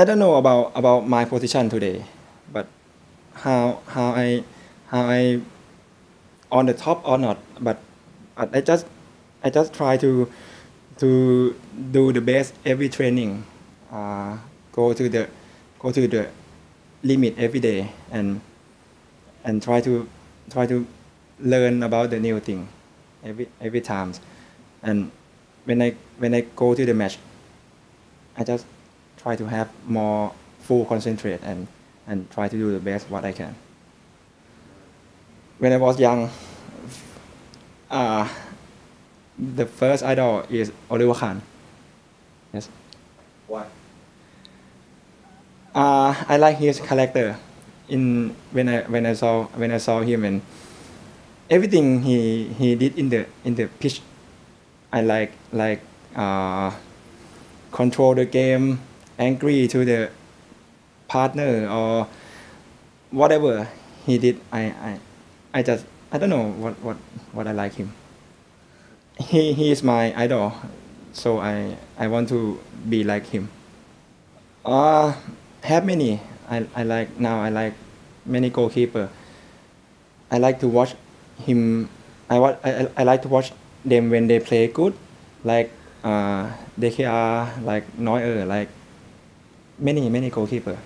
I don't know about about my position today, but how how I how I on the top or not, but I just I just try to to do the best every training, uh, go to the go to the limit every day and and try to try to learn about the new thing every every time and when I when I go to the match I just try to have more full concentrate and and try to do the best what I can. When I was young uh, the first idol is Oliver Kahn. Yes. Why? Uh, I like his character in when I when I saw when I saw him and everything he he did in the in the pitch I like like uh, control the game angry to the partner or whatever he did I, I I just I don't know what what what I like him. He he is my idol so I I want to be like him. Uh have many. I, I like now I like many goalkeeper. I like to watch him I, wa- I, I like to watch them when they play good like uh, DKR like Neuer like many many goalkeeper